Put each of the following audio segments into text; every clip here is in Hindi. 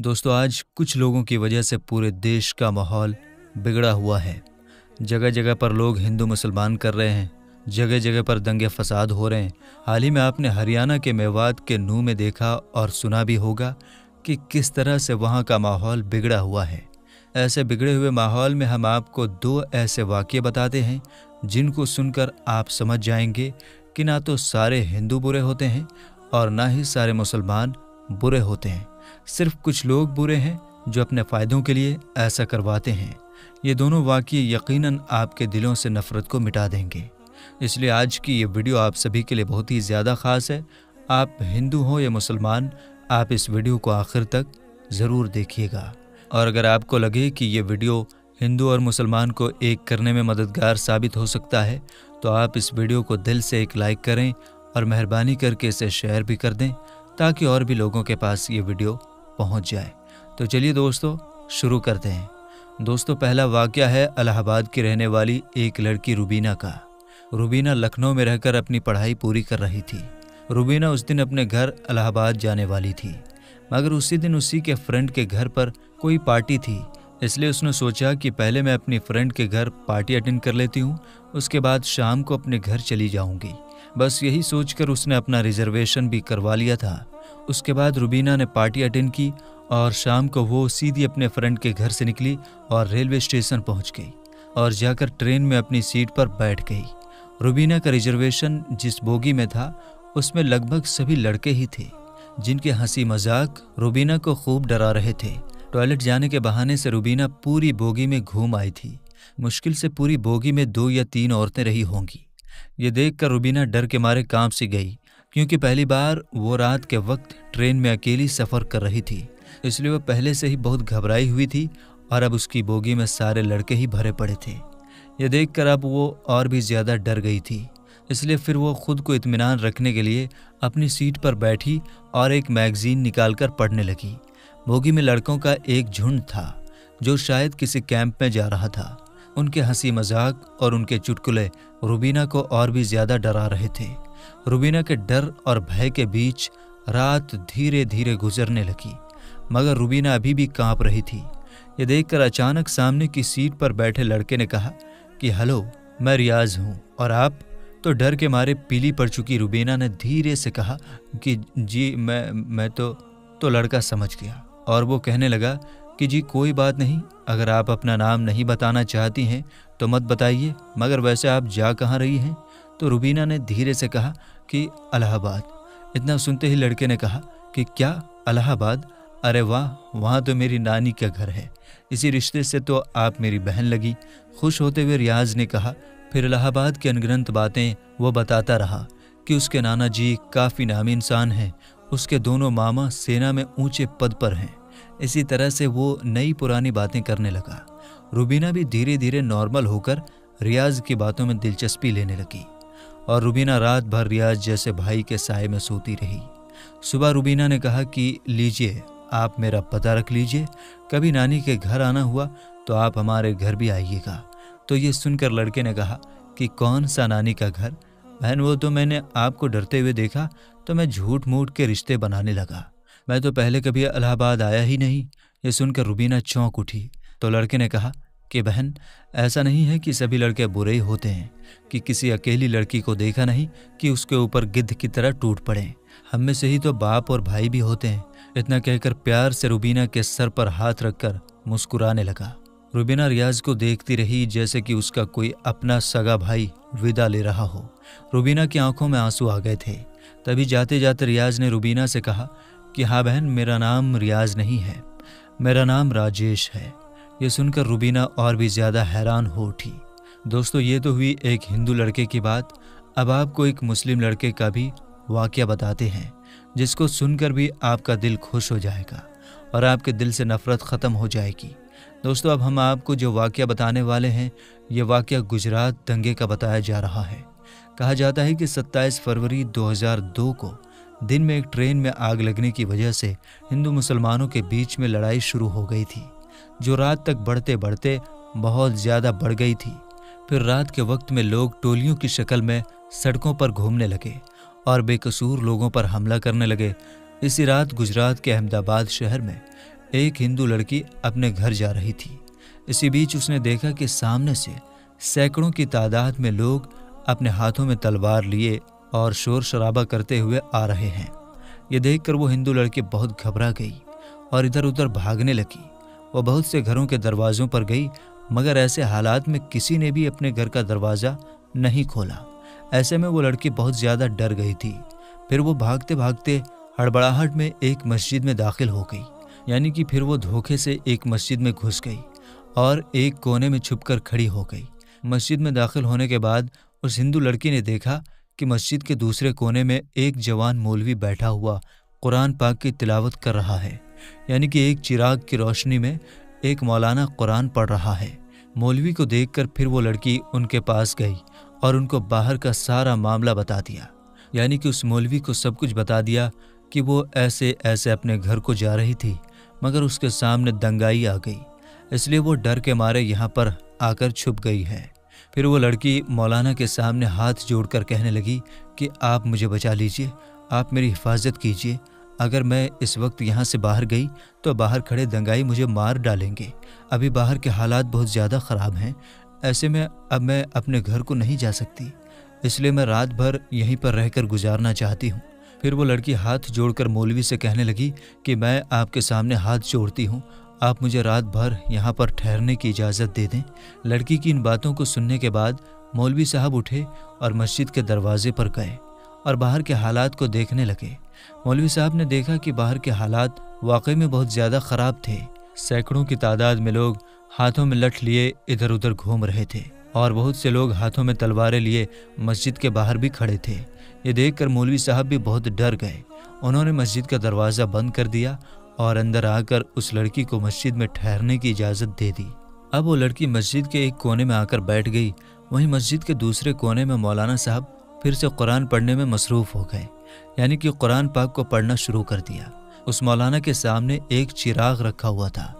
दोस्तों, आज कुछ लोगों की वजह से पूरे देश का माहौल बिगड़ा हुआ है। जगह जगह पर लोग हिंदू मुसलमान कर रहे हैं। जगह जगह पर दंगे फसाद हो रहे हैं। हाल ही में आपने हरियाणा के मेवात के नू में देखा और सुना भी होगा कि किस तरह से वहाँ का माहौल बिगड़ा हुआ है। ऐसे बिगड़े हुए माहौल में हम आपको दो ऐसे वाक्य बताते हैं, जिनको सुनकर आप समझ जाएँगे कि ना तो सारे हिंदू बुरे होते हैं और ना ही सारे मुसलमान बुरे होते हैं। सिर्फ़ कुछ लोग बुरे हैं जो अपने फ़ायदों के लिए ऐसा करवाते हैं। ये दोनों वाक्य यकीनन आपके दिलों से नफ़रत को मिटा देंगे। इसलिए आज की ये वीडियो आप सभी के लिए बहुत ही ज़्यादा ख़ास है। आप हिंदू हो या मुसलमान, आप इस वीडियो को आखिर तक ज़रूर देखिएगा। और अगर आपको लगे कि ये वीडियो हिंदू और मुसलमान को एक करने में मददगार साबित हो सकता है तो आप इस वीडियो को दिल से एक लाइक करें और मेहरबानी करके इसे शेयर भी कर दें। ताकि और भी लोगों के पास ये वीडियो पहुँच जाए। तो चलिए दोस्तों, शुरू करते हैं। दोस्तों, पहला वाक्य है अलाहाबाद की रहने वाली एक लड़की रुबीना का। रुबीना लखनऊ में रहकर अपनी पढ़ाई पूरी कर रही थी। रुबीना उस दिन अपने घर अलाहाबाद जाने वाली थी। मगर उसी दिन उसी के फ्रेंड के घर पर कोई पार्टी थी। इसलिए उसने सोचा कि पहले मैं अपनी फ्रेंड के घर पार्टी अटेंड कर लेती हूँ, उसके बाद शाम को अपने घर चली जाऊँगी। बस यही सोचकर उसने अपना रिजर्वेशन भी करवा लिया था। उसके बाद रुबीना ने पार्टी अटेंड की और शाम को वो सीधी अपने फ्रेंड के घर से निकली और रेलवे स्टेशन पहुँच गई और जाकर ट्रेन में अपनी सीट पर बैठ गई। रुबीना का रिजर्वेशन जिस बोगी में था, उसमें लगभग सभी लड़के ही थे। जिनके हँसी मज़ाक रुबीना को खूब डरा रहे थे। टॉयलेट जाने के बहाने से रुबीना पूरी बोगी में घूम आई थी। मुश्किल से पूरी बोगी में दो या तीन औरतें रही होंगी। ये देखकर रुबीना डर के मारे काँप सी गई, क्योंकि पहली बार वो रात के वक्त ट्रेन में अकेली सफ़र कर रही थी। इसलिए वह पहले से ही बहुत घबराई हुई थी और अब उसकी बोगी में सारे लड़के ही भरे पड़े थे। यह देखकर अब वो और भी ज़्यादा डर गई थी। इसलिए फिर वो खुद को इत्मीनान रखने के लिए अपनी सीट पर बैठी और एक मैगजीन निकालकर पढ़ने लगी। बोगी में लड़कों का एक झुंड था, जो शायद किसी कैंप में जा रहा था। उनके हँसी मज़ाक और उनके चुटकुले रुबीना को और भी ज़्यादा डरा रहे थे। रुबीना के डर और भय के बीच रात धीरे धीरे गुजरने लगी, मगर रुबीना अभी भी काँप रही थी। ये देखकर अचानक सामने की सीट पर बैठे लड़के ने कहा कि, हेलो, मैं रियाज हूँ और आप? तो डर के मारे पीली पड़ चुकी रुबीना ने धीरे से कहा कि, जी, मैं मैं तो तो लड़का समझ गया। और वो कहने लगा कि जी, कोई बात नहीं, अगर आप अपना नाम नहीं बताना चाहती हैं तो मत बताइए, मगर वैसे आप जा कहाँ रही हैं? तो रुबीना ने धीरे से कहा कि, अलाहाबाद। इतना सुनते ही लड़के ने कहा कि, क्या, अलाहाबाद? अरे वाह, वहाँ तो मेरी नानी का घर है। इसी रिश्ते से तो आप मेरी बहन लगी। खुश होते हुए रियाज ने कहा, फिर इलाहाबाद की अनगिनत बातें, वो बताता रहा कि उसके नाना जी काफ़ी नामी इंसान हैं। उसके दोनों मामा सेना में ऊँचे पद पर हैं। इसी तरह से वो नई पुरानी बातें करने लगा। रुबीना भी धीरे धीरे नॉर्मल होकर रियाज की बातों में दिलचस्पी लेने लगी और रुबीना रात भर रियाज जैसे भाई के साय में सोती रही। सुबह रुबीना ने कहा कि, लीजिए, आप मेरा पता रख लीजिए, कभी नानी के घर आना हुआ तो आप हमारे घर भी आइएगा। तो ये सुनकर लड़के ने कहा कि, कौन सा नानी का घर? बहन, वो तो मैंने आपको डरते हुए देखा तो मैं झूठ मूठ के रिश्ते बनाने लगा। मैं तो पहले कभी अलाहाबाद आया ही नहीं। ये सुनकर रुबीना चौंक उठी। तो लड़के ने कहा कि, बहन, ऐसा नहीं है कि सभी लड़के बुरे होते हैं, कि किसी अकेली लड़की को देखा नहीं कि उसके ऊपर गिद्ध की तरह टूट पड़े हम में से ही तो बाप और भाई भी होते हैं। इतना कहकर प्यार से रुबीना के सर पर हाथ रखकर मुस्कुराने लगा। रुबीना रियाज को देखती रही जैसे कि उसका कोई अपना सगा भाई विदा ले रहा हो। रुबीना की आँखों में आँसू आ गए थे। तभी जाते जाते रियाज ने रुबीना से कहा कि हाँ बहन, मेरा नाम रियाज नहीं है। मेरा नाम राजेश है। ये सुनकर रुबीना और भी ज़्यादा हैरान हो उठी। दोस्तों, ये तो हुई एक हिंदू लड़के की बात। अब आपको एक मुस्लिम लड़के का भी वाक्य बताते हैं, जिसको सुनकर भी आपका दिल खुश हो जाएगा और आपके दिल से नफ़रत ख़त्म हो जाएगी। दोस्तों, अब हम आपको जो वाक्य बताने वाले हैं, ये वाक्य गुजरात दंगे का बताया जा रहा है। कहा जाता है कि 27 फरवरी 2002 को दिन में एक ट्रेन में आग लगने की वजह से हिंदू मुसलमानों के बीच में लड़ाई शुरू हो गई थी, जो रात तक बढ़ते बढ़ते बहुत ज़्यादा बढ़ गई थी। फिर रात के वक्त में लोग टोलियों की शक्ल में सड़कों पर घूमने लगे और बेकसूर लोगों पर हमला करने लगे। इसी रात गुजरात के अहमदाबाद शहर में एक हिंदू लड़की अपने घर जा रही थी। इसी बीच उसने देखा कि सामने से सैकड़ों की तादाद में लोग अपने हाथों में तलवार लिए और शोर शराबा करते हुए आ रहे हैं। ये देखकर वो हिंदू लड़की बहुत घबरा गई और इधर उधर भागने लगी। वह बहुत से घरों के दरवाजों पर गई, मगर ऐसे हालात में किसी ने भी अपने घर का दरवाज़ा नहीं खोला। ऐसे में वो लड़की बहुत ज़्यादा डर गई थी। फिर वो भागते भागते हड़बड़ाहट में एक मस्जिद में दाखिल हो गई, यानी कि फिर वो धोखे से एक मस्जिद में घुस गई और एक कोने में छुपकर खड़ी हो गई। मस्जिद में दाखिल होने के बाद उस हिंदू लड़की ने देखा कि मस्जिद के दूसरे कोने में एक जवान मौलवी बैठा हुआ कुरान पाक की तिलावत कर रहा है, यानी कि एक चिराग की रोशनी में एक मौलाना कुरान पढ़ रहा है। मौलवी को देखकर फिर वो लड़की उनके पास गई और उनको बाहर का सारा मामला बता दिया, यानी कि उस मौलवी को सब कुछ बता दिया कि वो ऐसे ऐसे अपने घर को जा रही थी, मगर उसके सामने दंगाई आ गई, इसलिए वो डर के मारे यहाँ पर आकर छुप गई है। फिर वो लड़की मौलाना के सामने हाथ जोड़कर कहने लगी कि आप मुझे बचा लीजिए, आप मेरी हिफाजत कीजिए। अगर मैं इस वक्त यहाँ से बाहर गई तो बाहर खड़े दंगाई मुझे मार डालेंगे। अभी बाहर के हालात बहुत ज़्यादा ख़राब हैं। ऐसे में अब मैं अपने घर को नहीं जा सकती। इसलिए मैं रात भर यहीं पर रहकर गुजारना चाहती हूँ। फिर वो लड़की हाथ जोड़कर मौलवी से कहने लगी कि मैं आपके सामने हाथ जोड़ती हूँ आप मुझे रात भर यहाँ पर ठहरने की इजाज़त दे दें। लड़की की इन बातों को सुनने के बाद मौलवी साहब उठे और मस्जिद के दरवाजे पर गए और बाहर के हालात को देखने लगे। मौलवी साहब ने देखा कि बाहर के हालात वाकई में बहुत ज़्यादा ख़राब थे। सैकड़ों की तादाद में लोग हाथों में लठ लिए इधर उधर घूम रहे थे और बहुत से लोग हाथों में तलवारें लिए मस्जिद के बाहर भी खड़े थे। ये देखकर मौलवी साहब भी बहुत डर गए। उन्होंने मस्जिद का दरवाज़ा बंद कर दिया और अंदर आकर उस लड़की को मस्जिद में ठहरने की इजाज़त दे दी। अब वो लड़की मस्जिद के एक कोने में आकर बैठ गई। वहीं मस्जिद के दूसरे कोने में मौलाना साहब फिर से कुरान पढ़ने में मसरूफ़ हो गए, यानी कि कुरान पाक को पढ़ना शुरू कर दिया। उस मौलाना के सामने एक चिराग रखा हुआ था,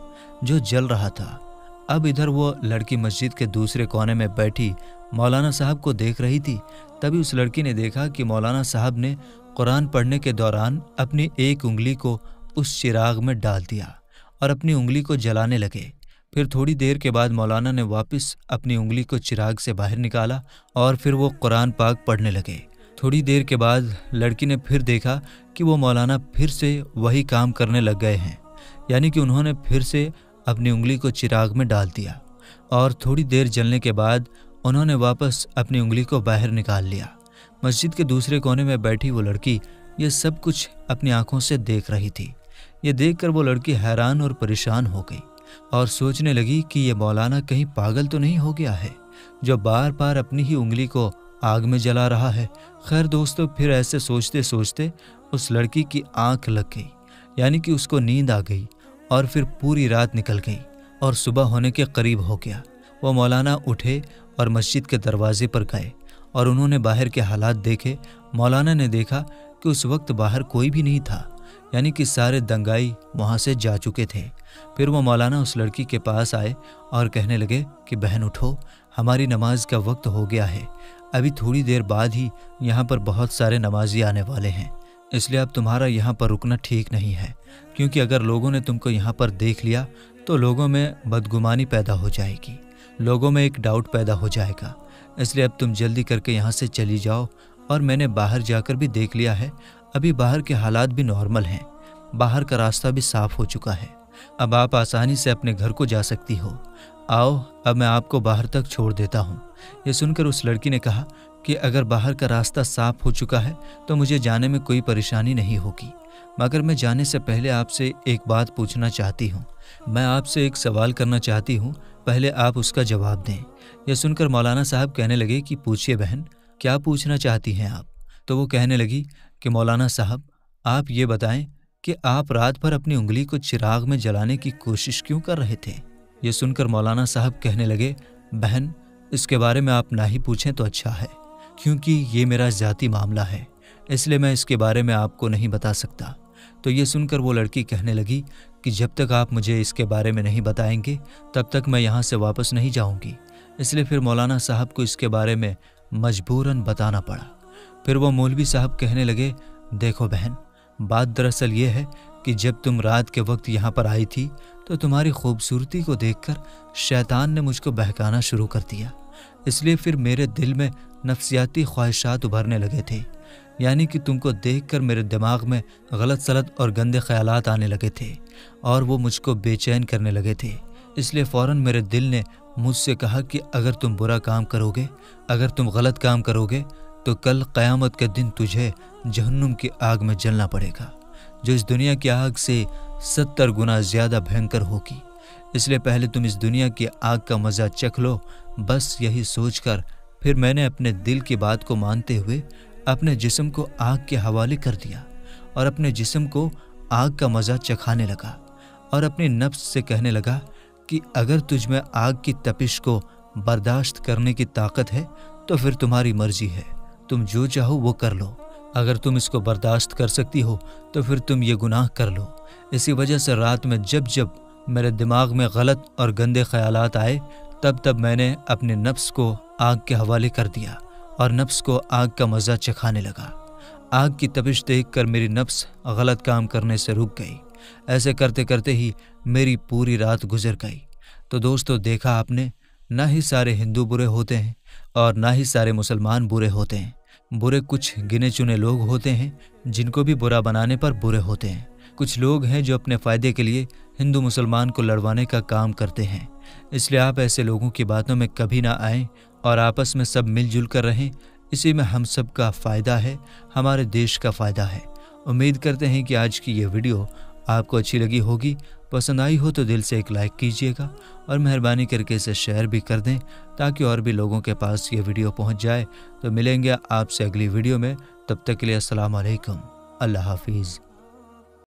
जो जल रहा था। अब इधर वो लड़की मस्जिद के दूसरे कोने में बैठी मौलाना साहब को देख रही थी। तभी उस लड़की ने देखा कि मौलाना साहब ने कुरान पढ़ने के दौरान अपनी एक उंगली को उस चिराग में डाल दिया और अपनी उंगली को जलाने लगे। फिर थोड़ी देर के बाद मौलाना ने वापस अपनी उंगली को चिराग से बाहर निकाला और फिर वो कुरान पाक पढ़ने लगे। थोड़ी देर के बाद लड़की ने फिर देखा कि वो मौलाना फिर से वही काम करने लग गए हैं, यानी कि उन्होंने फिर से अपनी उंगली को चिराग में डाल दिया और थोड़ी देर जलने के बाद उन्होंने वापस अपनी उंगली को बाहर निकाल लिया। मस्जिद के दूसरे कोने में बैठी वो लड़की ये सब कुछ अपनी आँखों से देख रही थी। ये देखकर वो लड़की हैरान और परेशान हो गई और सोचने लगी कि ये मौलाना कहीं पागल तो नहीं हो गया है, जो बार बार अपनी ही उंगली को आग में जला रहा है। खैर दोस्तों, फिर ऐसे सोचते सोचते उस लड़की की आँख लग गई, यानी कि उसको नींद आ गई और फिर पूरी रात निकल गई और सुबह होने के करीब हो गया। वो मौलाना उठे और मस्जिद के दरवाजे पर गए और उन्होंने बाहर के हालात देखे। मौलाना ने देखा कि उस वक्त बाहर कोई भी नहीं था। यानी कि सारे दंगाई वहाँ से जा चुके थे। फिर वो मौलाना उस लड़की के पास आए और कहने लगे कि, बहन, उठो। हमारी नमाज़ का वक्त हो गया है। अभी थोड़ी देर बाद ही यहाँ पर बहुत सारे नमाजी आने वाले हैं। इसलिए अब तुम्हारा यहाँ पर रुकना ठीक नहीं है। क्योंकि अगर लोगों ने तुमको यहाँ पर देख लिया तो लोगों में बदगुमानी पैदा हो जाएगी। लोगों में एक डाउट पैदा हो जाएगा। इसलिए अब तुम जल्दी करके यहाँ से चली जाओ और मैंने बाहर जाकर भी देख लिया है अभी बाहर के हालात भी नॉर्मल हैं। बाहर का रास्ता भी साफ़ हो चुका है। अब आप आसानी से अपने घर को जा सकती हो। आओ, अब मैं आपको बाहर तक छोड़ देता हूँ। ये सुनकर उस लड़की ने कहा कि अगर बाहर का रास्ता साफ़ हो चुका है तो मुझे जाने में कोई परेशानी नहीं होगी। मगर मैं जाने से पहले आपसे एक बात पूछना चाहती हूँ। मैं आपसे एक सवाल करना चाहती हूँ। पहले आप उसका जवाब दें। यह सुनकर मौलाना साहब कहने लगे कि, पूछिए बहन, क्या पूछना चाहती हैं आप? तो वो कहने लगी कि मौलाना साहब, आप ये बताएँ कि आप रात भर अपनी उंगली को चिराग में जलाने की कोशिश क्यों कर रहे थे? ये सुनकर मौलाना साहब कहने लगे, बहन, इसके बारे में आप ना ही पूछें तो अच्छा है, क्योंकि ये मेरा ज़ाती मामला है, इसलिए मैं इसके बारे में आपको नहीं बता सकता। तो ये सुनकर वो लड़की कहने लगी कि जब तक आप मुझे इसके बारे में नहीं बताएँगे, तब तक मैं यहाँ से वापस नहीं जाऊँगी। इसलिए फिर मौलाना साहब को इसके बारे में मजबूरन बताना पड़ा। फिर वो मौलवी साहब कहने लगे, देखो बहन, बात दरअसल ये है कि जब तुम रात के वक्त यहाँ पर आई थी तो तुम्हारी खूबसूरती को देखकर शैतान ने मुझको बहकाना शुरू कर दिया। इसलिए फिर मेरे दिल में नफसियाती ख्वाहिशात उभरने लगे थे। यानी कि तुमको देखकर मेरे दिमाग में गलत सलत और गंदे ख्यालात आने लगे थे और वो मुझको बेचैन करने लगे थे। इसलिए फ़ौरन मेरे दिल ने मुझसे कहा कि अगर तुम बुरा काम करोगे, अगर तुम गलत काम करोगे तो कल क़यामत के दिन तुझे जहन्नुम की आग में जलना पड़ेगा, जो इस दुनिया की आग से सत्तर गुना ज़्यादा भयंकर होगी। इसलिए पहले तुम इस दुनिया की आग का मज़ा चख लो। बस यही सोचकर फिर मैंने अपने दिल की बात को मानते हुए अपने जिस्म को आग के हवाले कर दिया और अपने जिस्म को आग का मज़ा चखाने लगा और अपने नफ्स से कहने लगा कि अगर तुझ में आग की तपिश को बर्दाश्त करने की ताकत है तो फिर तुम्हारी मर्ज़ी है। तुम जो चाहो वो कर लो। अगर तुम इसको बर्दाश्त कर सकती हो तो फिर तुम ये गुनाह कर लो। इसी वजह से रात में जब जब मेरे दिमाग में गलत और गंदे ख्याल आए, तब तब मैंने अपने नफ्स को आग के हवाले कर दिया और नफ्स को आग का मज़ा चखाने लगा। आग की तपिश देख कर मेरी नफ्स गलत काम करने से रुक गई। ऐसे करते करते ही मेरी पूरी रात गुजर गई। तो दोस्तों, देखा आपने ना ही सारे हिंदू बुरे होते हैं और ना ही सारे मुसलमान बुरे होते हैं। बुरे कुछ गिने चुने लोग होते हैं, जिनको भी बुरा बनाने पर बुरे होते हैं। कुछ लोग हैं जो अपने फ़ायदे के लिए हिंदू मुसलमान को लड़वाने का काम करते हैं। इसलिए आप ऐसे लोगों की बातों में कभी ना आएँ और आपस में सब मिलजुल कर रहें। इसी में हम सब का फ़ायदा है, हमारे देश का फ़ायदा है। उम्मीद करते हैं कि आज की ये वीडियो आपको अच्छी लगी होगी पसंद आई हो तो दिल से एक लाइक कीजिएगा और मेहरबानी करके इसे शेयर भी कर दें ताकि और भी लोगों के पास ये वीडियो पहुँच जाए। तो मिलेंगे आपसे अगली वीडियो में। तब तक के लिए असलकम अल्लाह हाफिज़।